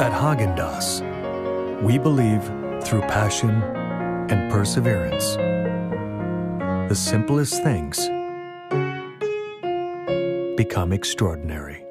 At Haagen Dazs, we believe through passion and perseverance, the simplest things become extraordinary.